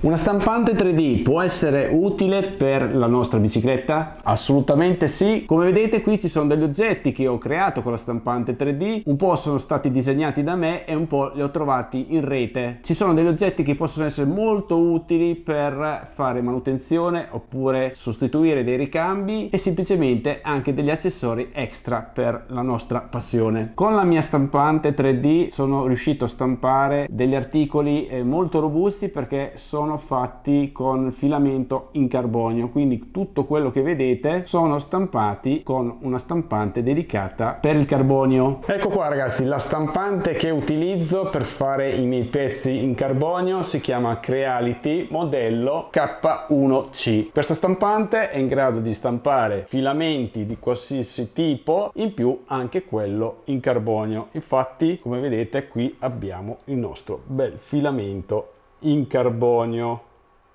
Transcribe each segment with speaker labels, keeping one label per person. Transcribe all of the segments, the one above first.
Speaker 1: Una stampante 3D può essere utile per la nostra bicicletta? Assolutamente sì. Come vedete qui ci sono degli oggetti che ho creato con la stampante 3D, un po' sono stati disegnati da me e un po' li ho trovati in rete. Ci sono degli oggetti che possono essere molto utili per fare manutenzione oppure sostituire dei ricambi e semplicemente anche degli accessori extra per la nostra passione. Con la mia stampante 3D sono riuscito a stampare degli articoli eh, molto robusti perché sono sono fatti con filamento in carbonio. Quindi tutto quello che vedete sono stampati con una stampante dedicata per il carbonio. Ecco qua ragazzi la stampante che utilizzo per fare i miei pezzi in carbonio si chiama Creality modello K1C questa stampante è in grado di stampare filamenti di qualsiasi tipo in più anche quello in carbonio. Infatti come vedete qui abbiamo il nostro bel filamento in carbonio.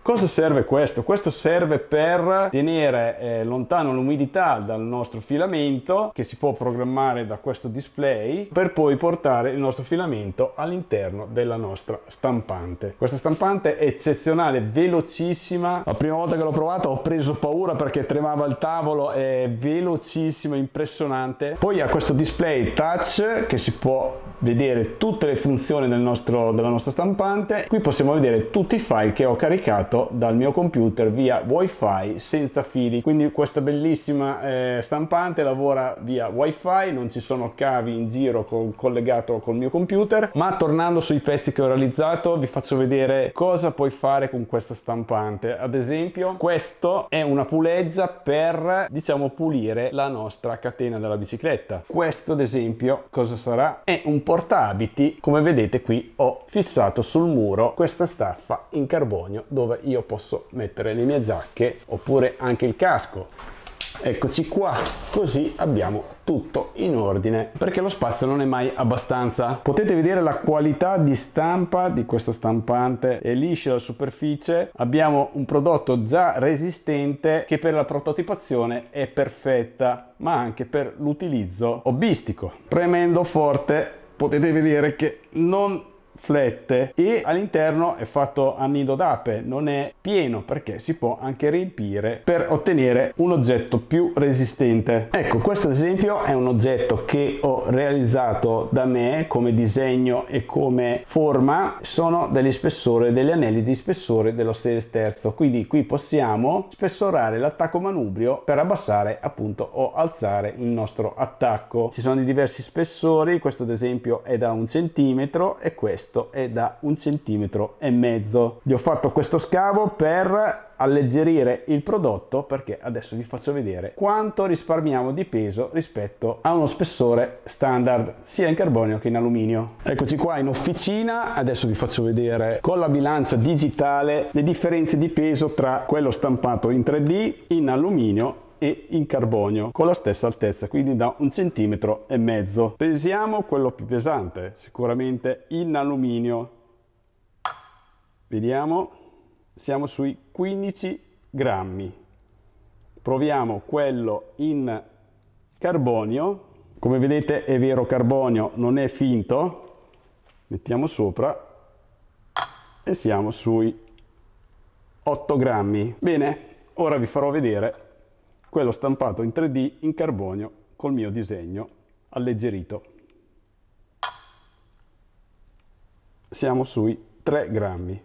Speaker 1: Cosa serve questo? Questo serve per tenere eh, lontano l'umidità dal nostro filamento che si può programmare da questo display per poi portare il nostro filamento all'interno della nostra stampante. Questa stampante è eccezionale, velocissima. La prima volta che l'ho provata ho preso paura perché tremava il tavolo, è velocissima, impressionante. Poi ha questo display touch che si può vedere tutte le funzioni del nostro, della nostra stampante. Qui possiamo vedere tutti i file che ho caricato dal mio computer via wifi senza fili. Quindi questa bellissima eh, stampante lavora via wifi, non ci sono cavi in giro con, collegato col mio computer. Ma tornando sui pezzi che ho realizzato vi faccio vedere cosa puoi fare con questa stampante. Ad esempio questo è una puleggia per diciamo pulire la nostra catena della bicicletta. Questo ad esempio cosa sarà? È un po' portaabiti come vedete qui ho fissato sul muro questa staffa in carbonio dove io posso mettere le mie giacche oppure anche il casco. Eccoci qua così abbiamo tutto in ordine perché lo spazio non è mai abbastanza. Potete vedere la qualità di stampa di questo stampante è liscia la superficie. Abbiamo un prodotto già resistente che per la prototipazione è perfetta ma anche per l'utilizzo hobbistico premendo forte potete vedere che non flette e all'interno è fatto a nido d'ape non è pieno perché si può anche riempire per ottenere un oggetto più resistente. Ecco questo ad esempio è un oggetto che ho realizzato da me come disegno e come forma. Sono degli spessori degli anelli di spessore dello sterile terzo. Quindi qui possiamo spessorare l'attacco manubrio per abbassare appunto o alzare il nostro attacco. Ci sono di diversi spessori questo ad esempio è da un centimetro e questo questo è da un centimetro e mezzo. Gli ho fatto questo scavo per alleggerire il prodotto perché adesso vi faccio vedere quanto risparmiamo di peso rispetto a uno spessore standard sia in carbonio che in alluminio. Eccoci qua in officina. Adesso vi faccio vedere con la bilancia digitale le differenze di peso tra quello stampato in 3D in alluminio e in carbonio con la stessa altezza quindi da un centimetro e mezzo. Pesiamo quello più pesante sicuramente in alluminio. Vediamo siamo sui 15 grammi. Proviamo quello in carbonio. Come vedete è vero carbonio non è finto. Mettiamo sopra e siamo sui 8 grammi. Bene ora vi farò vedere quello stampato in 3D in carbonio col mio disegno alleggerito. Siamo sui 3 grammi.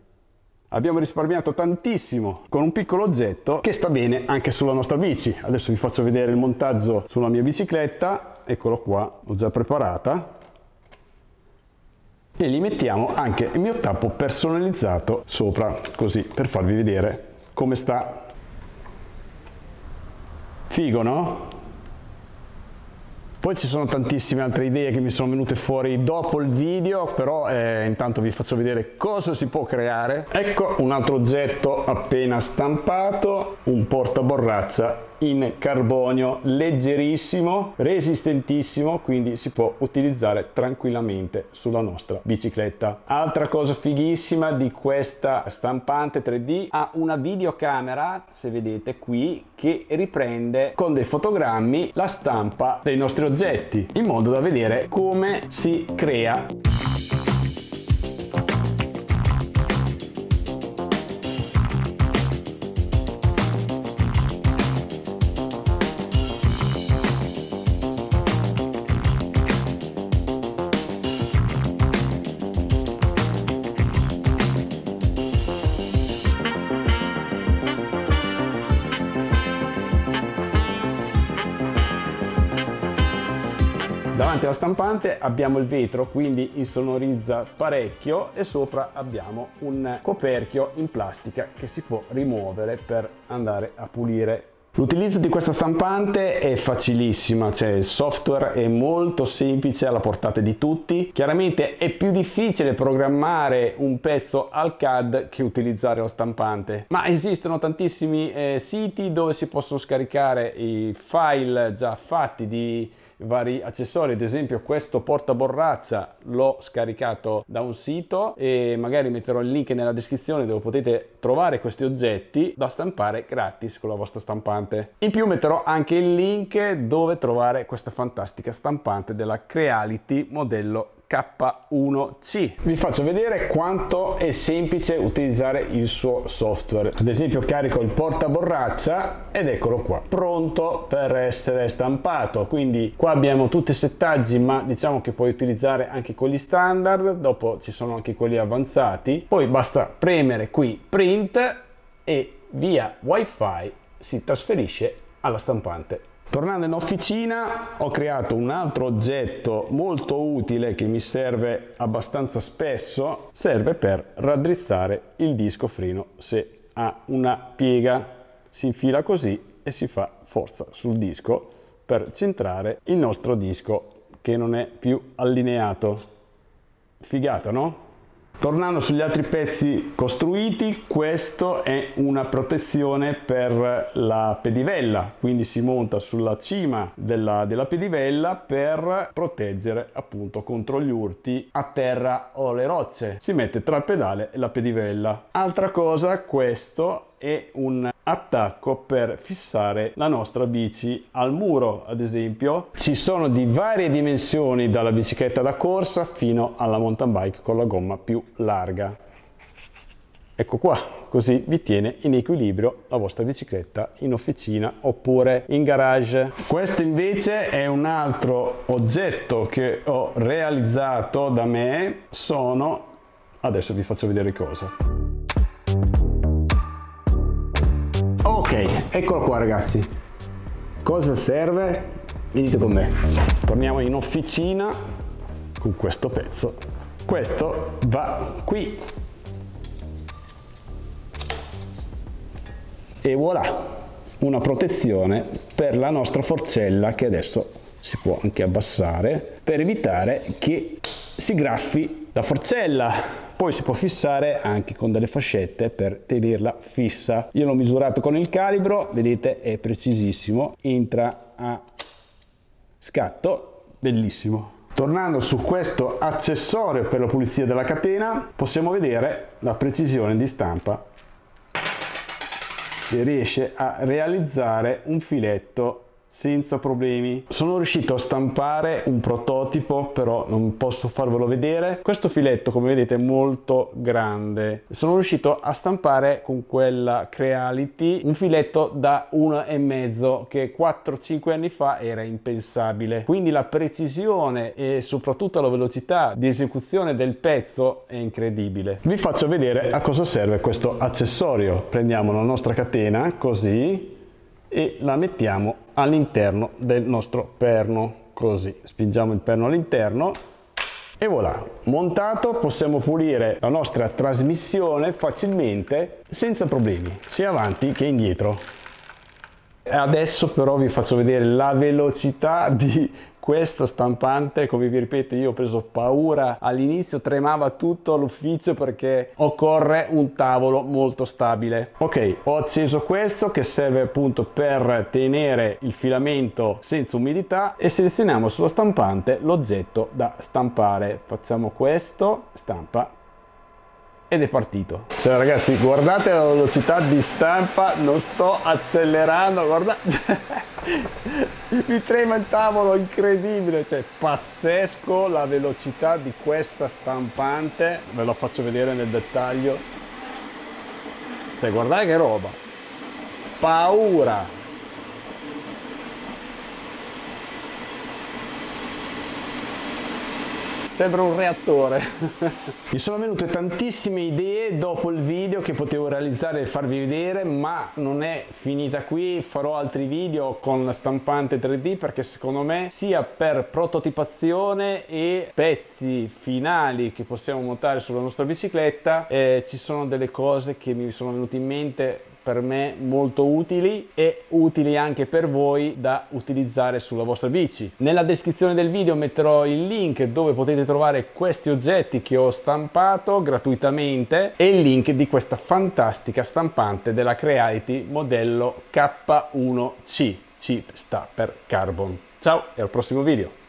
Speaker 1: Abbiamo risparmiato tantissimo con un piccolo oggetto che sta bene anche sulla nostra bici. Adesso vi faccio vedere il montaggio sulla mia bicicletta. Eccolo qua, ho già preparata. E gli mettiamo anche il mio tappo personalizzato sopra, così per farvi vedere come sta Figo, no? Poi ci sono tantissime altre idee che mi sono venute fuori dopo il video, però eh, intanto vi faccio vedere cosa si può creare. Ecco un altro oggetto appena stampato, un portaborraccia in carbonio leggerissimo, resistentissimo, quindi si può utilizzare tranquillamente sulla nostra bicicletta. Altra cosa fighissima di questa stampante 3D ha una videocamera, se vedete qui, che riprende con dei fotogrammi la stampa dei nostri oggetti, in modo da vedere come si crea alla stampante abbiamo il vetro quindi insonorizza parecchio e sopra abbiamo un coperchio in plastica che si può rimuovere per andare a pulire L'utilizzo di questa stampante è facilissima, cioè il software è molto semplice alla portata di tutti. Chiaramente è più difficile programmare un pezzo al CAD che utilizzare la stampante, ma esistono tantissimi eh, siti dove si possono scaricare i file già fatti di vari accessori ad esempio questo porta borraccia l'ho scaricato da un sito e magari metterò il link nella descrizione dove potete trovare questi oggetti da stampare gratis con la vostra stampante. In più metterò anche il link dove trovare questa fantastica stampante della Creality modello K1C. Vi faccio vedere quanto è semplice utilizzare il suo software. Ad esempio carico il porta borraccia ed eccolo qua, pronto per essere stampato. Quindi qua abbiamo tutti i settaggi, ma diciamo che puoi utilizzare anche quelli standard, dopo ci sono anche quelli avanzati. Poi basta premere qui print e via wifi si trasferisce alla stampante. Tornando in officina ho creato un altro oggetto molto utile che mi serve abbastanza spesso, serve per raddrizzare il disco freno se ha una piega. Si infila così e si fa forza sul disco per centrare il nostro disco che non è più allineato. Figata, no? Tornando sugli altri pezzi costruiti, questo è una protezione per la pedivella, quindi si monta sulla cima della, della pedivella per proteggere appunto contro gli urti a terra o le rocce. Si mette tra il pedale e la pedivella. Altra cosa, questo è un attacco per fissare la nostra bici al muro. Ad esempio ci sono di varie dimensioni dalla bicicletta da corsa fino alla mountain bike con la gomma più larga. Ecco qua così vi tiene in equilibrio la vostra bicicletta in officina oppure in garage. Questo invece è un altro oggetto che ho realizzato da me. Sono adesso vi faccio vedere cosa eccolo qua ragazzi. Cosa serve? Venite con me. Torniamo in officina con questo pezzo. Questo va qui. E voilà una protezione per la nostra forcella che adesso si può anche abbassare per evitare che si graffi la forcella poi si può fissare anche con delle fascette per tenerla fissa. Io l'ho misurato con il calibro, vedete è precisissimo, entra a scatto, bellissimo. Tornando su questo accessorio per la pulizia della catena, possiamo vedere la precisione di stampa che riesce a realizzare un filetto senza problemi. Sono riuscito a stampare un prototipo, però non posso farvelo vedere. Questo filetto, come vedete, è molto grande. Sono riuscito a stampare con quella Creality un filetto da 1,5 che 4-5 anni fa era impensabile. Quindi la precisione e soprattutto la velocità di esecuzione del pezzo è incredibile. Vi faccio vedere a cosa serve questo accessorio. Prendiamo la nostra catena così e la mettiamo all'interno del nostro perno. Così spingiamo il perno all'interno e voilà. Montato possiamo pulire la nostra trasmissione facilmente senza problemi sia avanti che indietro. Adesso però vi faccio vedere la velocità di questa stampante come vi ripeto io ho preso paura. All'inizio tremava tutto l'ufficio perché occorre un tavolo molto stabile. Ok ho acceso questo che serve appunto per tenere il filamento senza umidità e selezioniamo sulla stampante l'oggetto da stampare. Facciamo questo stampa ed è partito. Cioè ragazzi guardate la velocità di stampa non sto accelerando guardate mi trema il tavolo incredibile. Cioè pazzesco la velocità di questa stampante. Ve lo faccio vedere nel dettaglio. Cioè guardate che roba. Paura sembra un reattore. Mi sono venute tantissime idee dopo il video che potevo realizzare e farvi vedere, ma non è finita qui, farò altri video con la stampante 3D perché secondo me sia per prototipazione e pezzi finali che possiamo montare sulla nostra bicicletta eh, ci sono delle cose che mi sono venute in mente per me molto utili e utili anche per voi da utilizzare sulla vostra bici. Nella descrizione del video metterò il link dove potete trovare questi oggetti che ho stampato gratuitamente e il link di questa fantastica stampante della Creality modello K1C. C sta per Carbon. Ciao e al prossimo video!